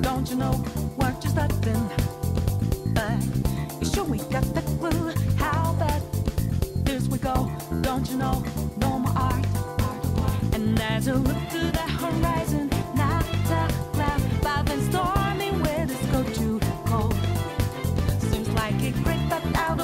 Don't you know what you're stepping back? You sure we got the clue how we go. Don't you know? No more art. And as look to the horizon, not but then stormy go. Seems like it crept out